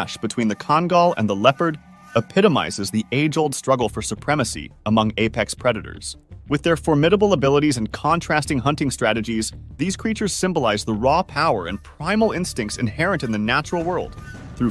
clash between the Kangal and the leopard epitomizes the age-old struggle for supremacy among apex predators. With their formidable abilities and contrasting hunting strategies, these creatures symbolize the raw power and primal instincts inherent in the natural world. Through